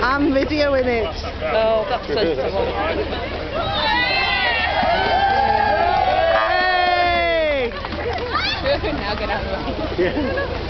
I'm videoing it. Oh, that's sensible. Now get out of the way.